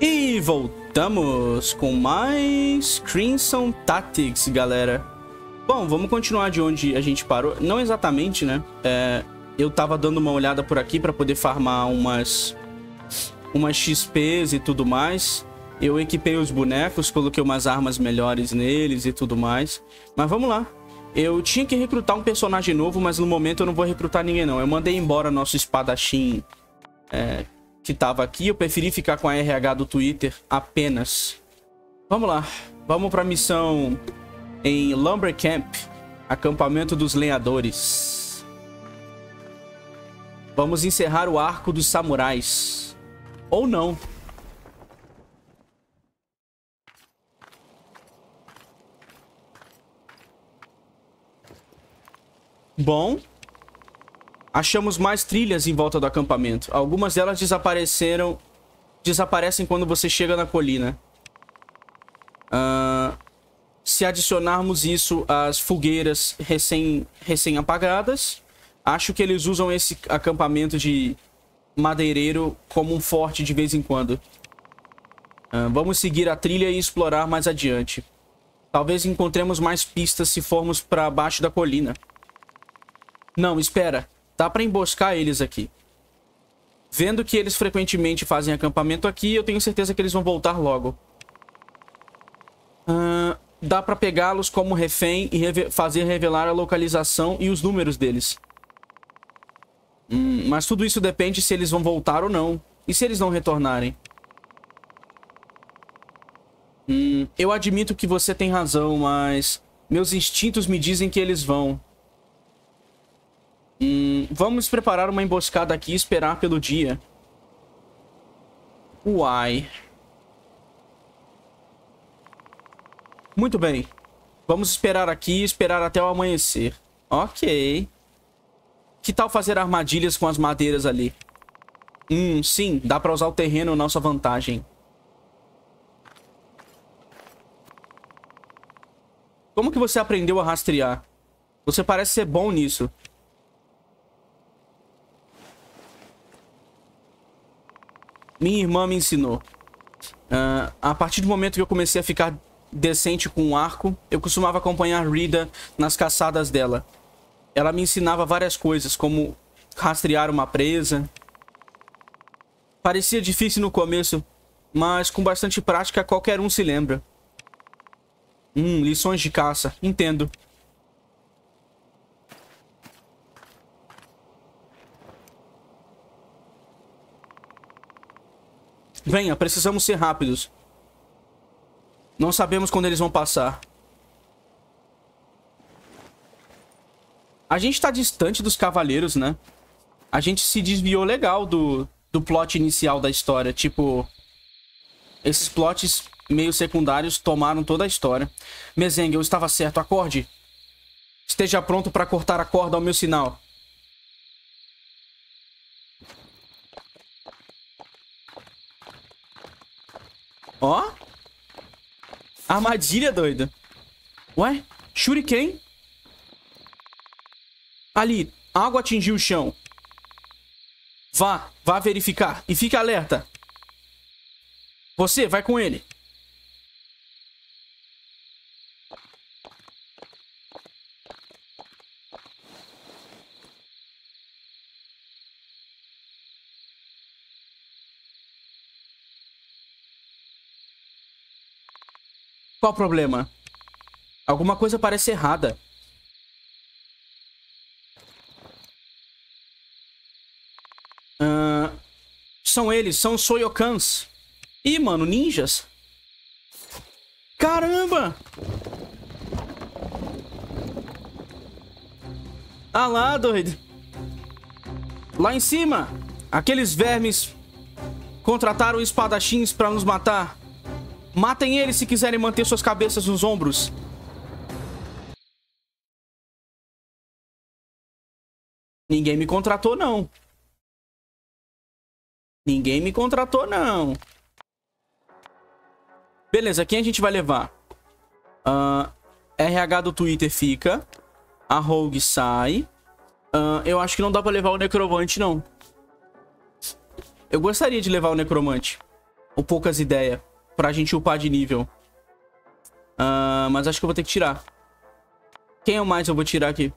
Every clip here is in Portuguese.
E voltamos com mais Crimson Tactics, galera. Bom, vamos continuar de onde a gente parou. Não exatamente, né? É, eu tava dando uma olhada por aqui para poder farmar umas, umas XPs e tudo mais. Eu equipei os bonecos, coloquei umas armas melhores neles e tudo mais. Mas vamos lá. Eu tinha que recrutar um personagem novo, mas no momento eu não vou recrutar ninguém não. Eu mandei embora nosso espadachim é, que tava aqui. Eu preferi ficar com a RH do Twitter apenas. Vamos lá. Vamos pra missão em Lumber Camp. Acampamento dos lenhadores. Vamos encerrar o arco dos samurais. Ou não. Bom, Achamos mais trilhas em volta do acampamento. Algumas delas desapareceram... Desaparecem quando você chega na colina. Uh, se adicionarmos isso às fogueiras recém, recém acho que eles usam esse acampamento de madeireiro como um forte de vez em quando. Uh, vamos seguir a trilha e explorar mais adiante. Talvez encontremos mais pistas se formos para baixo da colina. Não, espera. Dá pra emboscar eles aqui. Vendo que eles frequentemente fazem acampamento aqui, eu tenho certeza que eles vão voltar logo. Uh, dá pra pegá-los como refém e fazer revelar a localização e os números deles. Hum, mas tudo isso depende se eles vão voltar ou não. E se eles não retornarem? Hum, eu admito que você tem razão, mas... Meus instintos me dizem que eles vão. Hum, vamos preparar uma emboscada aqui e esperar pelo dia. Uai. Muito bem. Vamos esperar aqui e esperar até o amanhecer. Ok. Que tal fazer armadilhas com as madeiras ali? Hum, sim. Dá pra usar o terreno nossa vantagem. Como que você aprendeu a rastrear? Você parece ser bom nisso. Minha irmã me ensinou. Uh, a partir do momento que eu comecei a ficar decente com o arco, eu costumava acompanhar Rida nas caçadas dela. Ela me ensinava várias coisas, como rastrear uma presa. Parecia difícil no começo, mas com bastante prática qualquer um se lembra. Hum, lições de caça. Entendo. Venha, precisamos ser rápidos. Não sabemos quando eles vão passar. A gente tá distante dos cavaleiros, né? A gente se desviou legal do, do plot inicial da história. Tipo, esses plots meio secundários tomaram toda a história. Mezeng, eu estava certo. Acorde. Esteja pronto para cortar a corda ao meu sinal. Ó. Armadilha, doido. Ué? Shuriken? Ali, água atingiu o chão. Vá, vá verificar. E fique alerta. Você, vai com ele. Qual o problema? Alguma coisa parece errada. Uh, são eles, são Soyokans. Ih, mano, ninjas. Caramba! Ah lá, doido. Lá em cima, aqueles vermes contrataram espadachins pra nos matar. Matem eles se quiserem manter suas cabeças nos ombros. Ninguém me contratou, não. Ninguém me contratou, não. Beleza, quem a gente vai levar? Uh, ah, RH do Twitter fica. A Rogue sai. Uh, eu acho que não dá pra levar o Necromante, não. Eu gostaria de levar o Necromante. Ou poucas ideias. Pra gente upar de nível. Uh, mas acho que eu vou ter que tirar. Quem é o mais eu vou tirar aqui?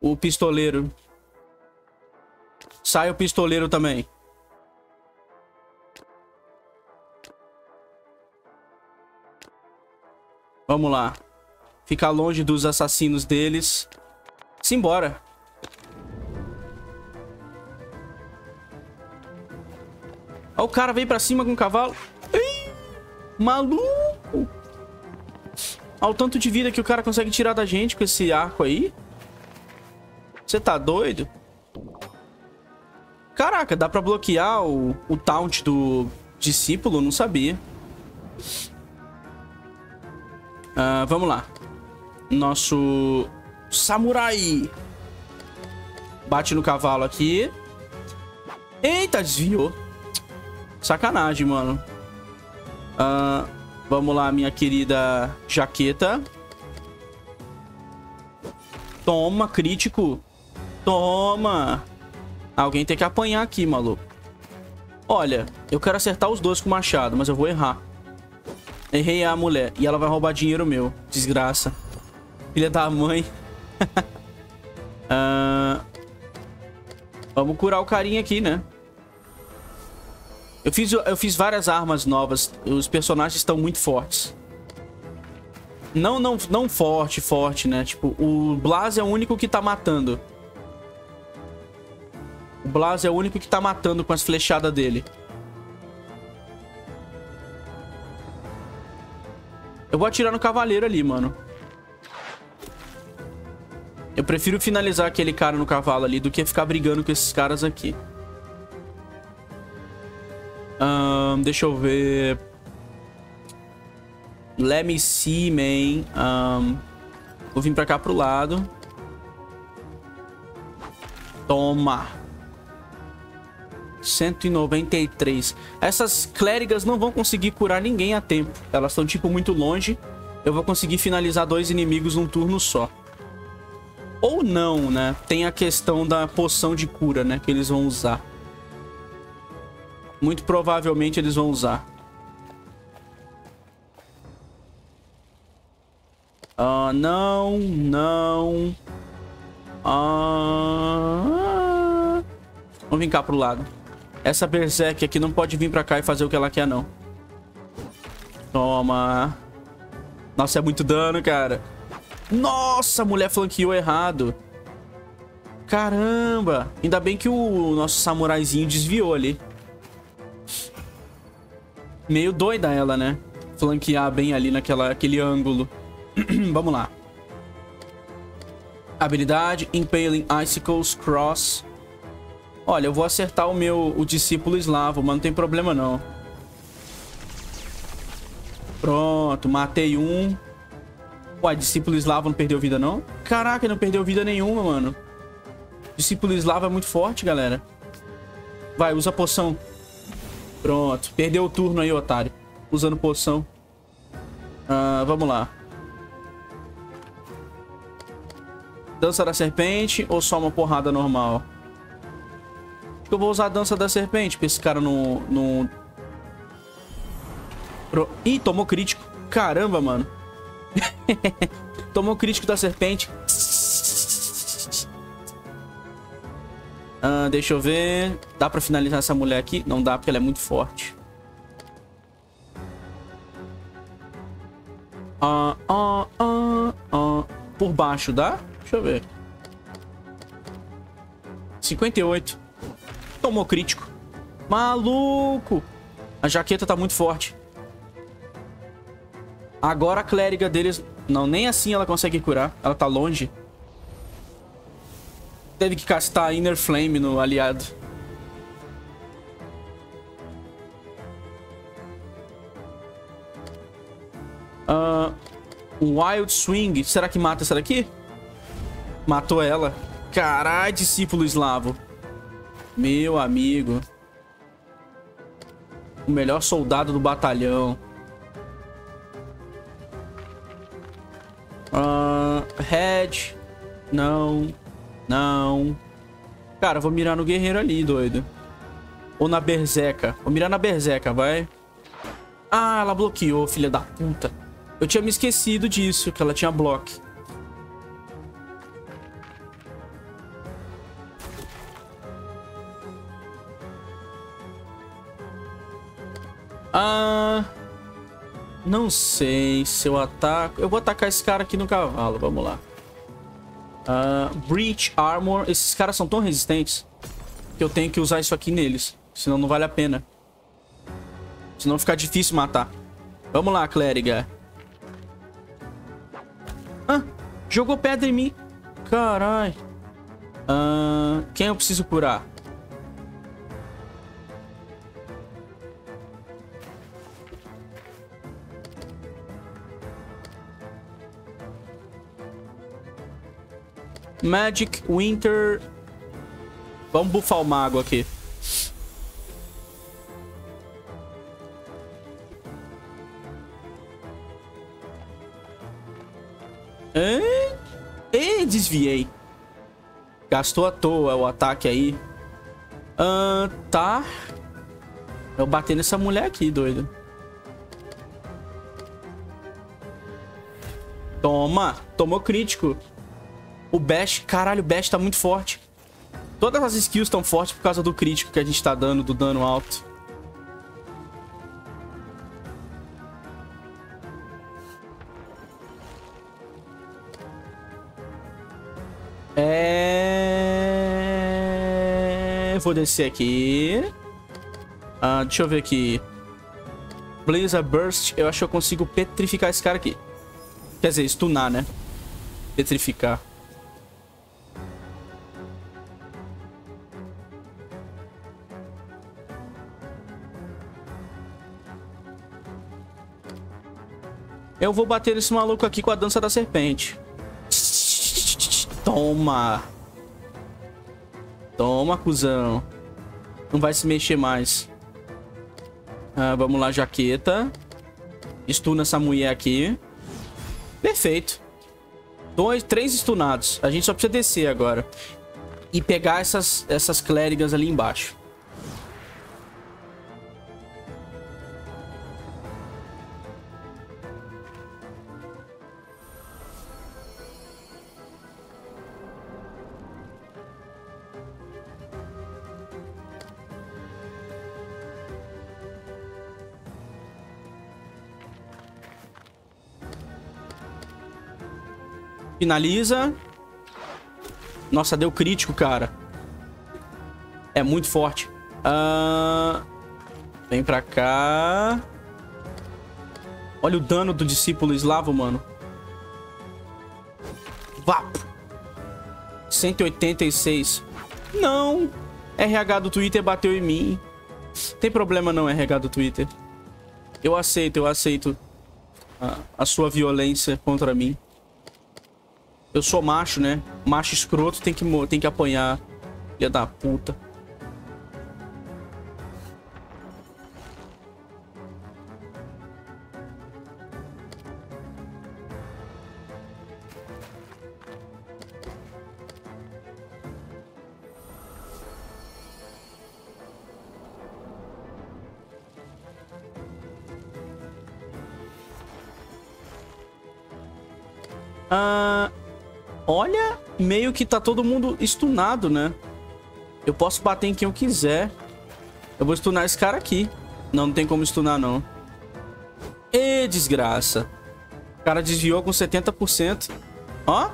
O pistoleiro. Sai o pistoleiro também. Vamos lá. Ficar longe dos assassinos deles. Simbora. Ó, o cara veio pra cima com o cavalo. Maluco. Olha o tanto de vida que o cara consegue tirar da gente com esse arco aí. Você tá doido? Caraca, dá pra bloquear o, o taunt do discípulo? Não sabia. Uh, vamos lá. Nosso samurai. Bate no cavalo aqui. Eita, desviou. Sacanagem, mano. Uh, vamos lá, minha querida jaqueta. Toma, crítico. Toma. Alguém tem que apanhar aqui, maluco. Olha, eu quero acertar os dois com o machado, mas eu vou errar. Errei a mulher. E ela vai roubar dinheiro meu. Desgraça. Filha da mãe. uh... Vamos curar o carinha aqui, né? Eu fiz, eu fiz várias armas novas. Os personagens estão muito fortes. Não, não, não forte, forte, né? Tipo, o Blas é o único que tá matando. O Blas é o único que tá matando com as flechadas dele. Eu vou atirar no cavaleiro ali, mano. Eu prefiro finalizar aquele cara no cavalo ali do que ficar brigando com esses caras aqui. Um, deixa eu ver... Let me see, man. Um, vou vir pra cá pro lado. Toma. 193. Essas clérigas não vão conseguir curar ninguém a tempo. Elas estão, tipo, muito longe. Eu vou conseguir finalizar dois inimigos num turno só. Ou não, né? Tem a questão da poção de cura, né? Que eles vão usar. Muito provavelmente eles vão usar. Ah, não, não. Ah... Vamos vir cá pro lado. Essa Berserk aqui não pode vir pra cá e fazer o que ela quer, não. Toma. Nossa, é muito dano, cara. Nossa, a mulher flanqueou errado. Caramba. Ainda bem que o nosso samuraizinho desviou ali. Meio doida ela, né? Flanquear bem ali naquela, aquele ângulo. Vamos lá. Habilidade, Impaling Icicles, Cross. Olha, eu vou acertar o meu o discípulo eslavo, mas não tem problema não. Pronto, matei um. Ué, discípulo eslavo não perdeu vida não? Caraca, não perdeu vida nenhuma, mano. Discípulo eslavo é muito forte, galera. Vai, usa poção. Pronto, perdeu o turno aí, otário. Usando poção. Uh, vamos lá. Dança da serpente ou só uma porrada normal? eu vou usar a dança da serpente pra esse cara não... não... Pro... Ih, tomou crítico. Caramba, mano. tomou crítico da serpente. Ah, deixa eu ver. Dá pra finalizar essa mulher aqui? Não dá, porque ela é muito forte. Ah, ah. Por baixo, dá? Deixa eu ver. 58. Tomou crítico. Maluco! A jaqueta tá muito forte. Agora a clériga deles... Não, nem assim ela consegue curar. Ela tá longe. Teve que castar Inner Flame no aliado. Uh, Wild Swing. Será que mata essa daqui? Matou ela. Caralho, discípulo eslavo. Meu amigo. O melhor soldado do batalhão. Uh, head. Não. Não. Cara, vou mirar no guerreiro ali, doido. Ou na berzeca? Vou mirar na berzeca, vai. Ah, ela bloqueou, filha da puta. Eu tinha me esquecido disso, que ela tinha bloco. Ah... Não sei se eu ataco... Eu vou atacar esse cara aqui no cavalo, vamos lá. Uh, Breach Armor. Esses caras são tão resistentes que eu tenho que usar isso aqui neles. Senão não vale a pena. Senão fica difícil matar. Vamos lá, clériga. Ah, jogou pedra em mim. Caralho. Uh, quem eu preciso curar? Magic, Winter. Vamos bufar o mago aqui. E... e desviei. Gastou à toa o ataque aí. Uh, tá. Eu bati nessa mulher aqui, doido. Toma. Tomou crítico. O Bash, caralho, o Bash tá muito forte. Todas as skills estão fortes por causa do crítico que a gente tá dando, do dano alto. É... Vou descer aqui. Ah, deixa eu ver aqui. Blazer Burst. Eu acho que eu consigo petrificar esse cara aqui. Quer dizer, stunar, né? Petrificar. Eu vou bater nesse maluco aqui com a dança da serpente. Toma. Toma, cuzão. Não vai se mexer mais. Ah, vamos lá, jaqueta. Estuna essa mulher aqui. Perfeito. Dois, três estunados. A gente só precisa descer agora. E pegar essas, essas clérigas ali embaixo. Finaliza. Nossa, deu crítico, cara. É muito forte. Uh... Vem pra cá. Olha o dano do discípulo eslavo, mano. Vapo. 186. Não. RH do Twitter bateu em mim. Tem problema não, RH do Twitter. Eu aceito, eu aceito a, a sua violência contra mim. Eu sou macho, né? Macho escroto tem que, tem que apanhar. Filha da puta. Que tá todo mundo stunado, né? Eu posso bater em quem eu quiser. Eu vou stunar esse cara aqui. Não, não tem como stunar, não. E desgraça. O cara desviou com 70%. Ó,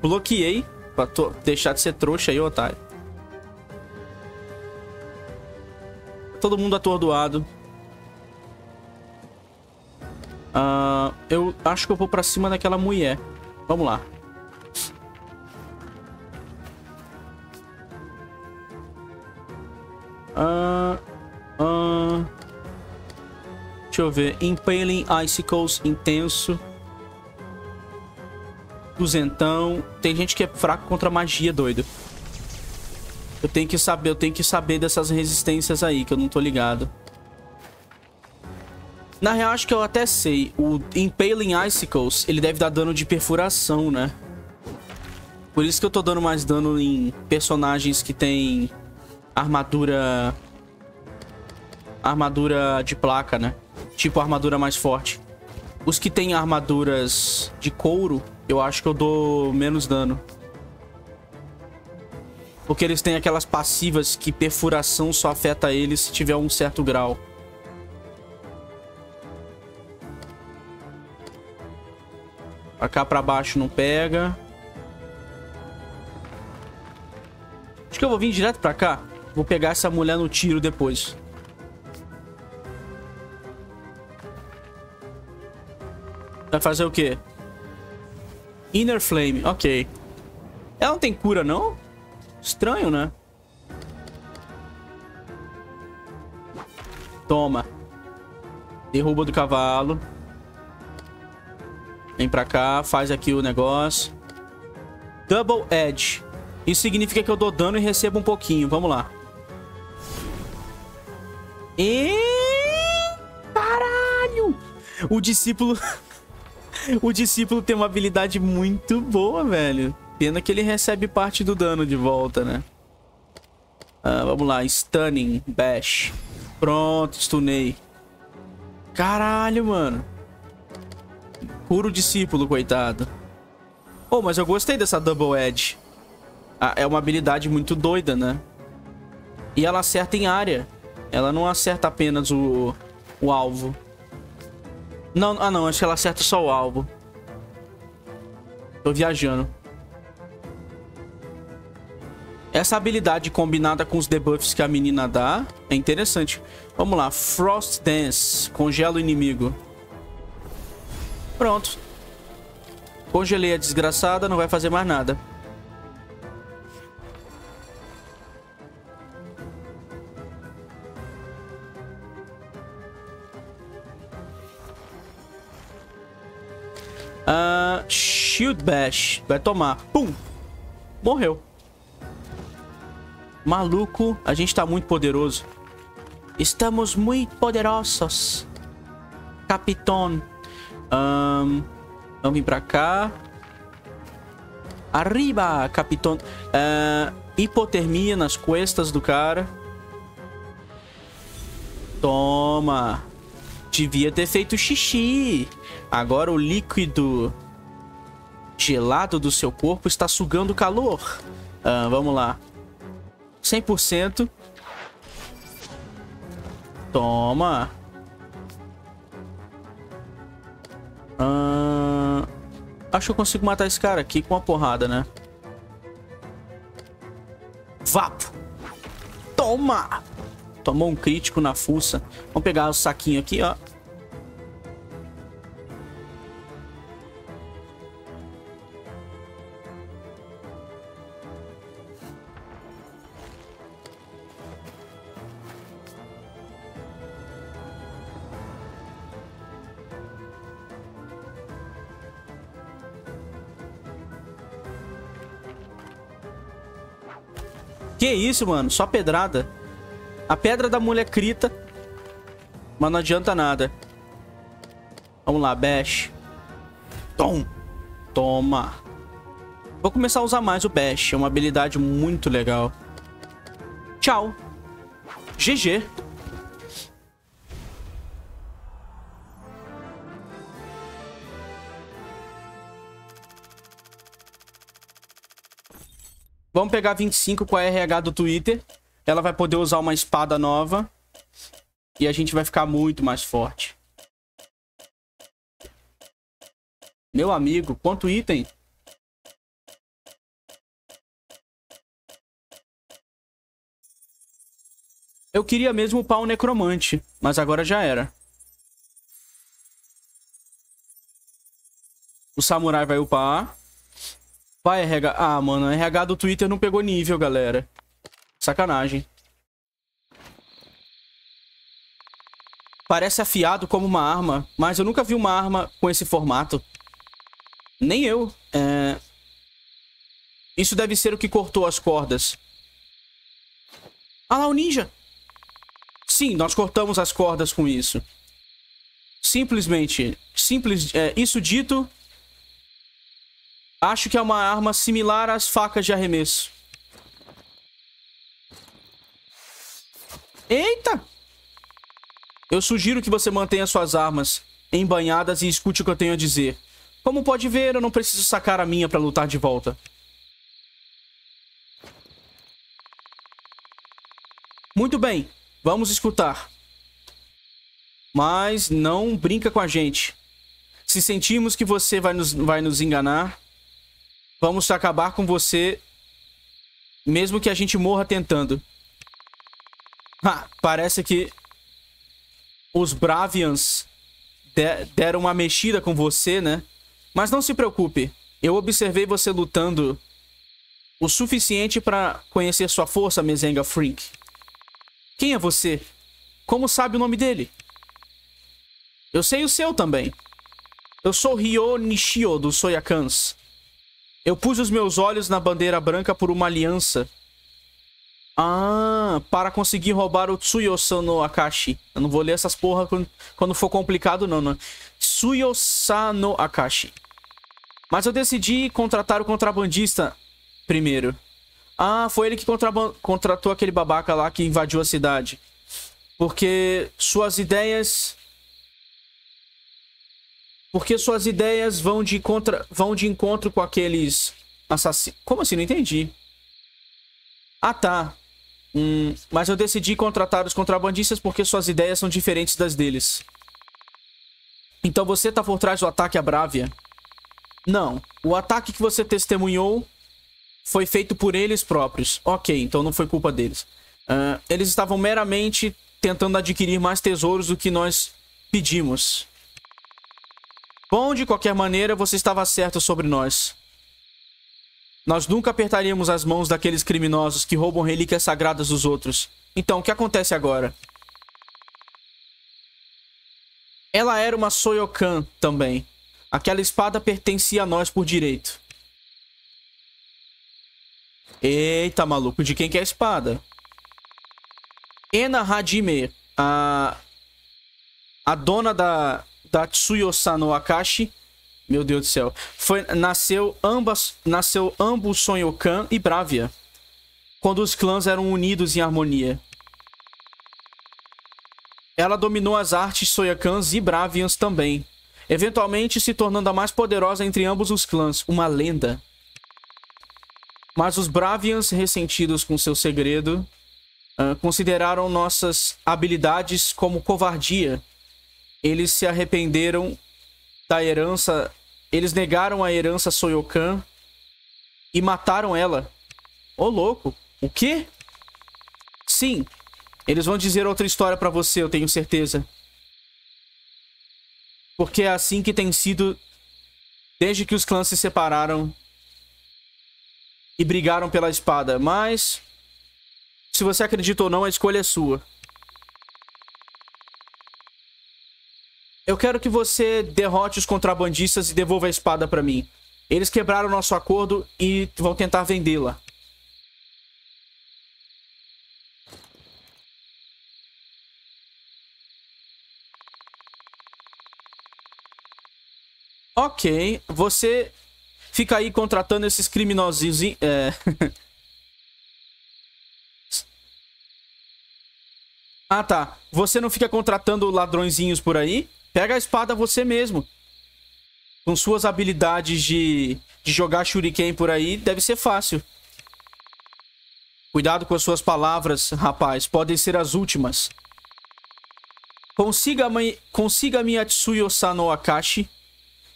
bloqueei. Pra deixar de ser trouxa aí, otário. Todo mundo atordoado. Uh, eu acho que eu vou pra cima daquela mulher. Vamos lá. Eu ver. Impaling Icicles, intenso. Duzentão. Tem gente que é fraco contra magia, doido. Eu tenho que saber, eu tenho que saber dessas resistências aí, que eu não tô ligado. Na real, acho que eu até sei. O Impaling Icicles, ele deve dar dano de perfuração, né? Por isso que eu tô dando mais dano em personagens que tem armadura armadura de placa, né? Tipo armadura mais forte. Os que têm armaduras de couro, eu acho que eu dou menos dano. Porque eles têm aquelas passivas que perfuração só afeta eles se tiver um certo grau. Pra cá pra baixo não pega. Acho que eu vou vir direto pra cá. Vou pegar essa mulher no tiro depois. Vai fazer o quê? Inner Flame, ok. Ela não tem cura, não? Estranho, né? Toma. Derruba do cavalo. Vem pra cá, faz aqui o negócio. Double Edge. Isso significa que eu dou dano e recebo um pouquinho. Vamos lá. E... Caralho! O discípulo... o discípulo tem uma habilidade muito boa, velho. Pena que ele recebe parte do dano de volta, né? Ah, vamos lá. Stunning. Bash. Pronto, stunei. Caralho, mano. Puro discípulo, coitado. Oh, mas eu gostei dessa Double Edge. Ah, é uma habilidade muito doida, né? E ela acerta em área. Ela não acerta apenas o, o alvo. Não, ah não, acho que ela acerta só o alvo. Tô viajando. Essa habilidade combinada com os debuffs que a menina dá é interessante. Vamos lá, Frost Dance. Congela o inimigo. Pronto. Congelei a desgraçada, não vai fazer mais nada. Shield Bash. Vai tomar. Pum. Morreu. Maluco, a gente tá muito poderoso. Estamos muito poderosos. Capitão. Um, vamos vir pra cá. Arriba, capitão. Uh, hipotermia nas costas do cara. Toma. Devia ter feito xixi. Agora o líquido gelado do seu corpo está sugando calor. Uh, vamos lá. 100%. Toma. Uh, acho que eu consigo matar esse cara aqui com uma porrada, né? Vapo. Toma. Tomou um crítico na fuça. Vamos pegar o saquinho aqui, ó. Isso, mano? Só pedrada. A pedra da mulher crita. Mas não adianta nada. Vamos lá, Bash. Tom. Toma. Vou começar a usar mais o Bash. É uma habilidade muito legal. Tchau. GG. Vamos pegar 25 com a RH do Twitter. Ela vai poder usar uma espada nova. E a gente vai ficar muito mais forte. Meu amigo, quanto item? Eu queria mesmo upar o necromante, mas agora já era. O samurai vai upar. Vai, RH. Ah, mano, RH do Twitter não pegou nível, galera. Sacanagem. Parece afiado como uma arma, mas eu nunca vi uma arma com esse formato. Nem eu. É... Isso deve ser o que cortou as cordas. Ah lá, o ninja. Sim, nós cortamos as cordas com isso. Simplesmente. Simples. É, isso dito, Acho que é uma arma similar às facas de arremesso. Eita! Eu sugiro que você mantenha suas armas embanhadas e escute o que eu tenho a dizer. Como pode ver, eu não preciso sacar a minha para lutar de volta. Muito bem, vamos escutar. Mas não brinca com a gente. Se sentirmos que você vai nos, vai nos enganar, vamos acabar com você, mesmo que a gente morra tentando. Ah, parece que os Bravians de deram uma mexida com você, né? Mas não se preocupe. Eu observei você lutando o suficiente para conhecer sua força, Mezenga Freak. Quem é você? Como sabe o nome dele? Eu sei o seu também. Eu sou Ryo Nishio, dos Soyakans. Eu pus os meus olhos na bandeira branca por uma aliança ah, para conseguir roubar o Tsuyosa no Akashi. Eu não vou ler essas porra quando, for complicado, não, não. Tsuyosa no Akashi. Mas eu decidi contratar o contrabandista primeiro. Ah, foi ele que contratou aquele babaca lá que invadiu a cidade. Porque suas ideias... Porque suas ideias vão de, contra... vão de encontro com aqueles assassinos... Como assim? Não entendi. Ah, tá. Hum, mas eu decidi contratar os contrabandistas porque suas ideias são diferentes das deles. Então você tá por trás do ataque à Brávia? Não. O ataque que você testemunhou foi feito por eles próprios. Ok, então não foi culpa deles. Uh, eles estavam meramente tentando adquirir mais tesouros do que nós pedimos. Bom, de qualquer maneira, você estava certo sobre nós. Nós nunca apertaríamos as mãos daqueles criminosos que roubam relíquias sagradas dos outros. Então, o que acontece agora? Ela era uma Soyokan também. Aquela espada pertencia a nós por direito. Eita, maluco. De quem que é a espada? Ena Hajime, a, a dona da, da Tsuyosa Akashi, meu Deus do céu. Foi, nasceu, ambas, nasceu ambos Sonhokan e Bravia. Quando os clãs eram unidos em harmonia. Ela dominou as artes Soyakans e Bravians também. Eventualmente se tornando a mais poderosa entre ambos os clãs. Uma lenda. Mas os Bravians, ressentidos com seu segredo, uh, consideraram nossas habilidades como covardia. Eles se arrependeram da herança eles negaram a herança Soyokan e mataram ela. Ô, louco. O quê? Sim. Eles vão dizer outra história pra você, eu tenho certeza. Porque é assim que tem sido desde que os clãs se separaram e brigaram pela espada. Mas, se você acredita ou não, a escolha é sua. Eu quero que você derrote os contrabandistas e devolva a espada para mim. Eles quebraram nosso acordo e vão tentar vendê-la. Ok, você fica aí contratando esses criminosos. É... ah, tá. Você não fica contratando ladrõezinhos por aí? Pega a espada você mesmo. Com suas habilidades de, de jogar shuriken por aí, deve ser fácil. Cuidado com as suas palavras, rapaz. Podem ser as últimas. Consiga, consiga minha Tsuyo-sa no Akashi.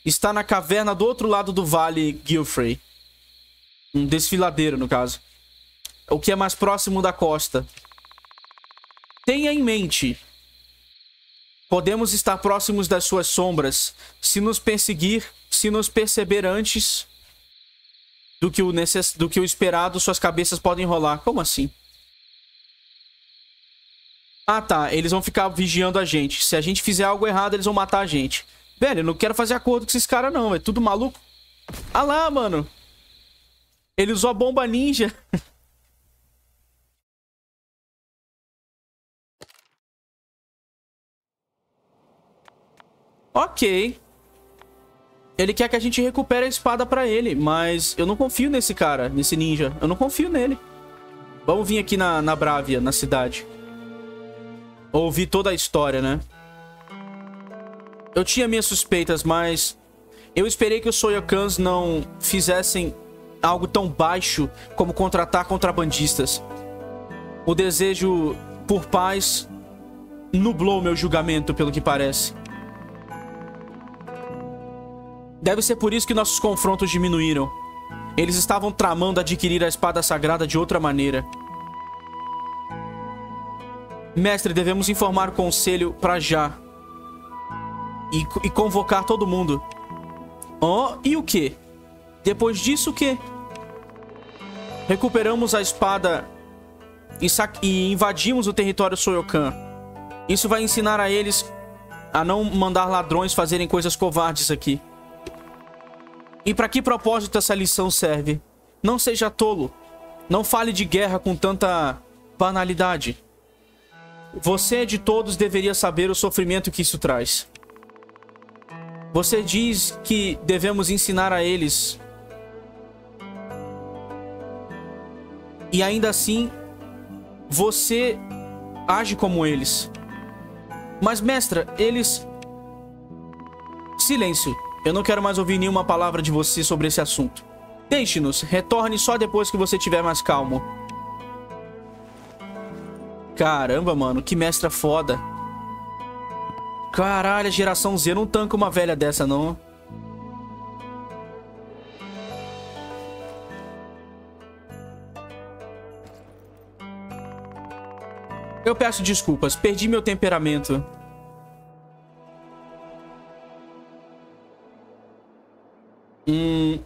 Está na caverna do outro lado do vale Gilfrey. Um desfiladeiro, no caso. O que é mais próximo da costa. Tenha em mente Podemos estar próximos das suas sombras se nos perseguir, se nos perceber antes do que o, necess... do que o esperado, suas cabeças podem rolar. Como assim? Ah, tá. Eles vão ficar vigiando a gente. Se a gente fizer algo errado, eles vão matar a gente. Velho, eu não quero fazer acordo com esses caras, não. É tudo maluco. Ah lá, mano. Ele usou a bomba ninja. Ok. Ele quer que a gente recupere a espada pra ele, mas eu não confio nesse cara, nesse ninja. Eu não confio nele. Vamos vir aqui na, na Brávia, na cidade. Ouvi toda a história, né? Eu tinha minhas suspeitas, mas... Eu esperei que os Soyokans não fizessem algo tão baixo como contratar contrabandistas. O desejo por paz nublou meu julgamento, pelo que parece. Deve ser por isso que nossos confrontos diminuíram. Eles estavam tramando adquirir a espada sagrada de outra maneira. Mestre, devemos informar o conselho para já. E, e, convocar todo mundo. Oh, e o que? Depois disso, o que? Recuperamos a espada e, e invadimos o território Soyokan. Isso vai ensinar a eles a não mandar ladrões fazerem coisas covardes aqui. E para que propósito essa lição serve? Não seja tolo. Não fale de guerra com tanta banalidade. Você de todos deveria saber o sofrimento que isso traz. Você diz que devemos ensinar a eles. E ainda assim, você age como eles. Mas, mestra, eles... Silêncio. Eu não quero mais ouvir nenhuma palavra de você sobre esse assunto. Deixe-nos. Retorne só depois que você estiver mais calmo. Caramba, mano. Que mestra foda. Caralho, a geração Z não tanca uma velha dessa, não. Eu peço desculpas. Perdi meu temperamento. Hum,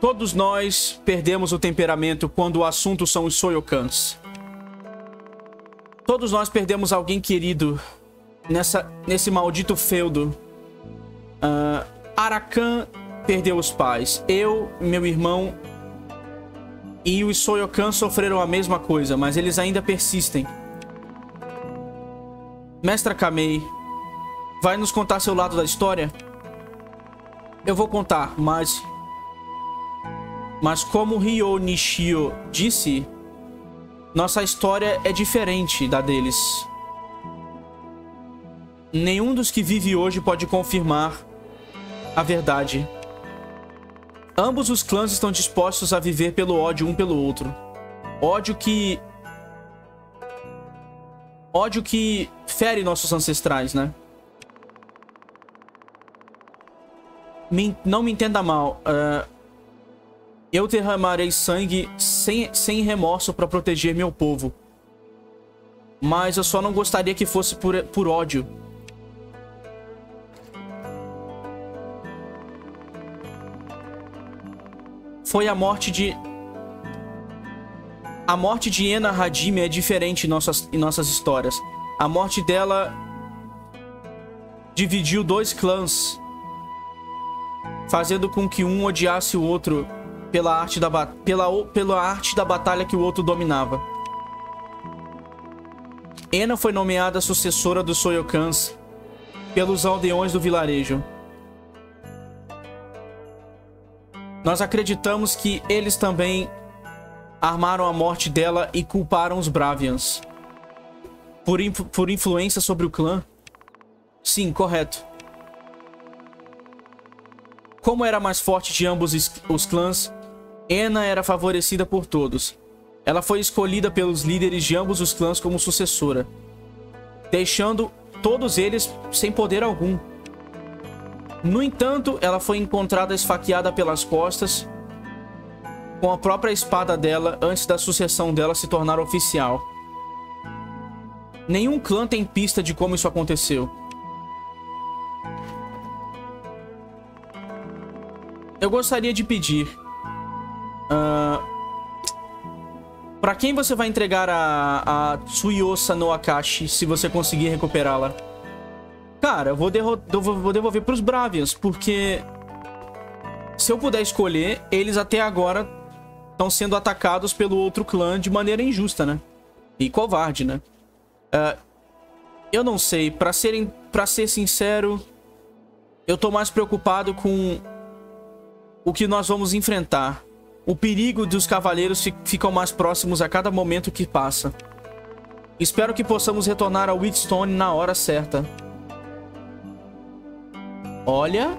todos nós perdemos o temperamento quando o assunto são os Soyokans. Todos nós perdemos alguém querido nessa, nesse maldito feudo. Uh, Arakan perdeu os pais. Eu, meu irmão e os Soyokan sofreram a mesma coisa, mas eles ainda persistem. Mestra Kamei, vai nos contar seu lado da história? Eu vou contar, mas... Mas como Ryo Nishio disse, nossa história é diferente da deles. Nenhum dos que vive hoje pode confirmar a verdade. Ambos os clãs estão dispostos a viver pelo ódio um pelo outro. Ódio que... Ódio que fere nossos ancestrais, né? Me, não me entenda mal. Uh, eu derramarei sangue sem, sem remorso para proteger meu povo. Mas eu só não gostaria que fosse por, por ódio. Foi a morte de... A morte de Ena Hadime é diferente em nossas, em nossas histórias. A morte dela dividiu dois clãs fazendo com que um odiasse o outro pela arte da, pela, pela arte da batalha que o outro dominava. Ena foi nomeada sucessora dos Soyokans pelos aldeões do vilarejo. Nós acreditamos que eles também armaram a morte dela e culparam os Bravians. Por, por influência sobre o clã? Sim, correto. Como era mais forte de ambos os clãs, Ena era favorecida por todos. Ela foi escolhida pelos líderes de ambos os clãs como sucessora, deixando todos eles sem poder algum. No entanto, ela foi encontrada esfaqueada pelas costas com a própria espada dela antes da sucessão dela se tornar oficial. Nenhum clã tem pista de como isso aconteceu. Eu gostaria de pedir... Uh, pra quem você vai entregar a, a Tsuyosa no Akashi se você conseguir recuperá-la? Cara, eu vou, vou devolver pros Bravians, porque... Se eu puder escolher, eles até agora estão sendo atacados pelo outro clã de maneira injusta, né? E covarde, né? Uh, eu não sei, pra, serem, pra ser sincero, eu tô mais preocupado com o que nós vamos enfrentar. O perigo dos cavaleiros ficam mais próximos a cada momento que passa. Espero que possamos retornar ao Wheatstone na hora certa. Olha,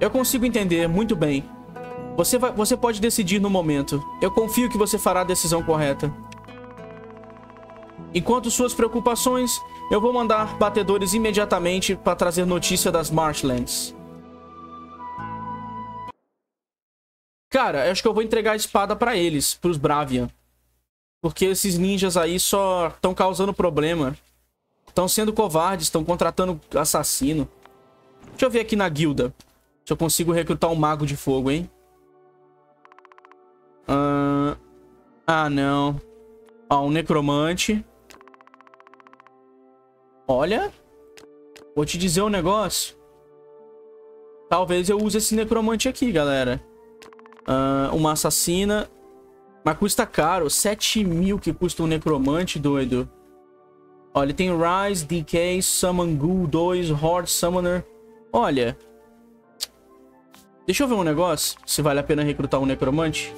eu consigo entender muito bem. Você, vai, você pode decidir no momento. Eu confio que você fará a decisão correta. Enquanto suas preocupações, eu vou mandar batedores imediatamente para trazer notícia das Marshlands. Cara, acho que eu vou entregar a espada para eles, pros Bravian. Porque esses ninjas aí só estão causando problema. Estão sendo covardes, estão contratando assassino. Deixa eu ver aqui na guilda. Se eu consigo recrutar um mago de fogo, hein? Uh... Ah, não. Ó, um necromante. Olha. Vou te dizer um negócio. Talvez eu use esse necromante aqui, galera. Uh, uma assassina. Mas custa caro. 7 mil que custa um necromante, doido. Olha, tem Rise, Decay, Summon Ghoul 2, Horde Summoner. Olha. Deixa eu ver um negócio. Se vale a pena recrutar um necromante.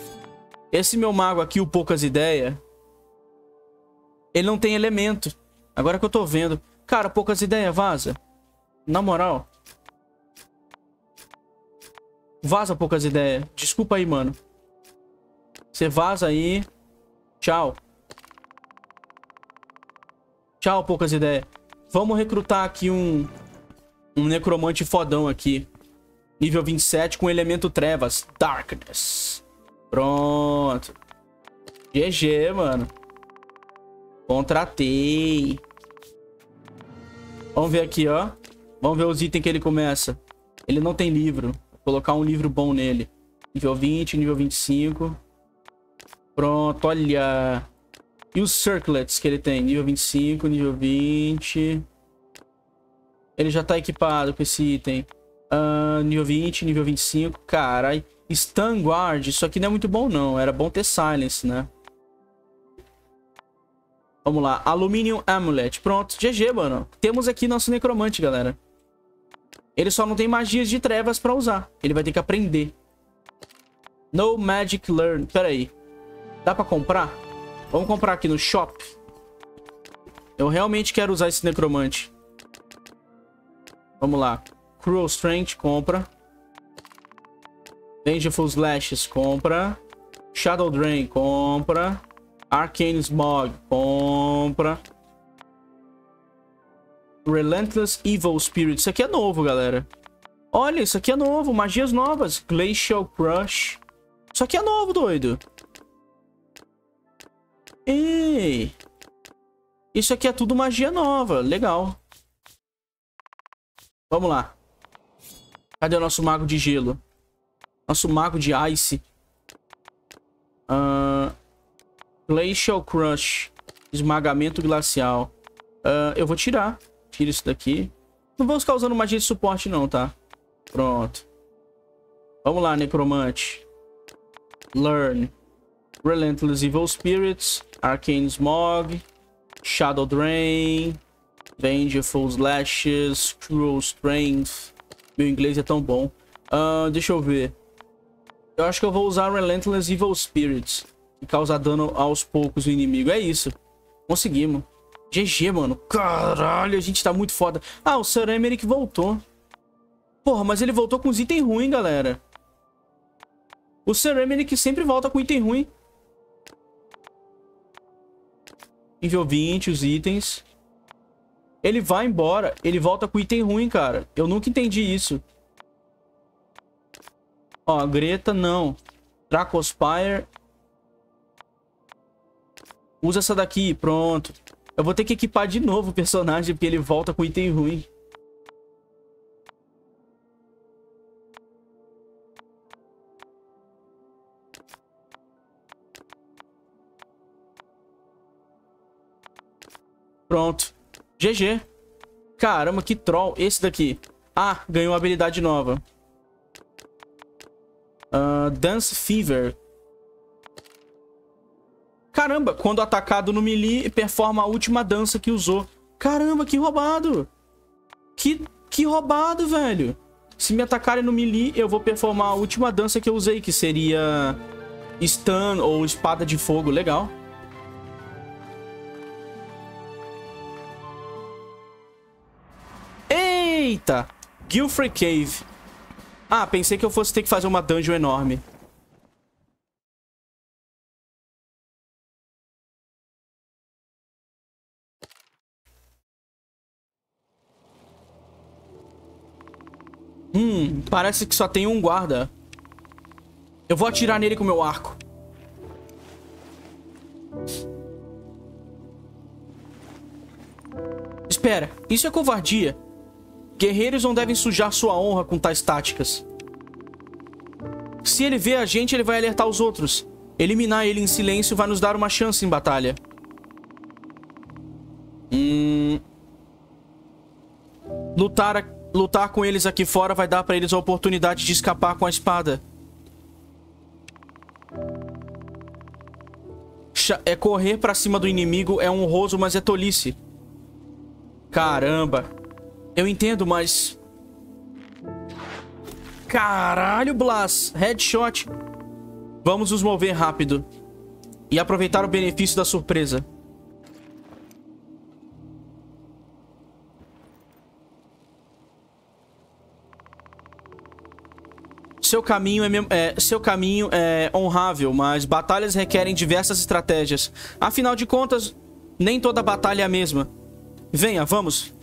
Esse meu mago aqui, o Poucas Ideias. Ele não tem elemento. Agora que eu tô vendo. Cara, poucas ideias, vaza. Na moral. Vaza poucas ideias. Desculpa aí, mano. Você vaza aí. Tchau. Tchau, poucas ideias. Vamos recrutar aqui um... Um necromante fodão aqui. Nível 27 com elemento trevas. Darkness. Pronto. GG, mano. Contratei. Vamos ver aqui, ó. Vamos ver os itens que ele começa. Ele não tem livro. Colocar um livro bom nele. Nível 20, nível 25. Pronto, olha. E os circlets que ele tem? Nível 25, nível 20. Ele já tá equipado com esse item. Uh, nível 20, nível 25. Carai. Stun Guard. Isso aqui não é muito bom, não. Era bom ter Silence, né? Vamos lá. Aluminium Amulet. Pronto. GG, mano. Temos aqui nosso necromante, galera. Ele só não tem magias de trevas pra usar. Ele vai ter que aprender. No Magic Learn. Pera aí. Dá pra comprar? Vamos comprar aqui no shop. Eu realmente quero usar esse necromante. Vamos lá. Cruel Strength, compra. Vengeful Slashes, compra. Shadow Drain, compra. Arcane Smog, compra. Relentless Evil Spirit. Isso aqui é novo, galera. Olha, isso aqui é novo. Magias novas. Glacial Crush. Isso aqui é novo, doido. Ei. Isso aqui é tudo magia nova. Legal. Vamos lá. Cadê o nosso mago de gelo? Nosso mago de ice. Uh, Glacial Crush. Esmagamento glacial. Uh, eu vou tirar. Tira isso daqui. Não vamos ficar usando magia de suporte não, tá? Pronto. Vamos lá, Necromante. Learn. Relentless Evil Spirits. Arcane Smog. Shadow Drain. Vengeful Slashes. Cruel Strength. Meu inglês é tão bom. Uh, deixa eu ver. Eu acho que eu vou usar Relentless Evil Spirits e causar dano aos poucos o inimigo. É isso. Conseguimos. GG, mano. Caralho, a gente tá muito foda. Ah, o Sir Emmerich voltou. Porra, mas ele voltou com os itens ruins, galera. O Sir Emmerich sempre volta com item ruim. Nível 20, os itens. Ele vai embora. Ele volta com item ruim, cara. Eu nunca entendi isso. Ó, Greta, não. Dracospire Usa essa daqui, pronto. Eu vou ter que equipar de novo o personagem, porque ele volta com item ruim. Pronto. GG. Caramba, que troll. Esse daqui. Ah, ganhou uma habilidade nova. Uh, Dance Fever. Caramba, quando atacado no melee, performa a última dança que usou. Caramba, que roubado! Que, que roubado, velho! Se me atacarem no melee, eu vou performar a última dança que eu usei, que seria stun ou espada de fogo. Legal. Eita! Guilfrey Cave. Ah, pensei que eu fosse ter que fazer uma dungeon enorme. Hum, parece que só tem um guarda. Eu vou atirar nele com meu arco. Espera, isso é covardia. Guerreiros não devem sujar sua honra com tais táticas. Se ele vê a gente, ele vai alertar os outros. Eliminar ele em silêncio vai nos dar uma chance em batalha. Hum... Lutar lutar com eles aqui fora vai dar pra eles a oportunidade de escapar com a espada. É correr pra cima do inimigo é honroso, mas é tolice. Caramba. Eu entendo, mas... Caralho, Blas. Headshot. Vamos nos mover rápido. E aproveitar o benefício da surpresa. Seu caminho é, é, seu caminho é honrável, mas batalhas requerem diversas estratégias. Afinal de contas, nem toda batalha é a mesma. Venha, vamos.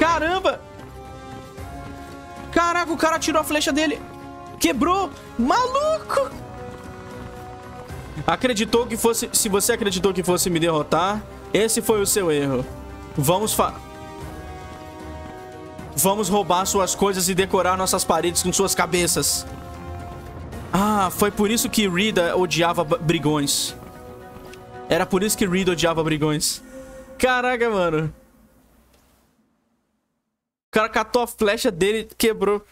Caramba! Caraca, o cara tirou a flecha dele. Quebrou! Maluco! Acreditou que fosse... Se você acreditou que fosse me derrotar, esse foi o seu erro. Vamos fa... Vamos roubar suas coisas e decorar nossas paredes com suas cabeças. Ah, foi por isso que Rida odiava brigões. Era por isso que Rida odiava brigões. Caraca, mano. O cara catou a flecha dele quebrou.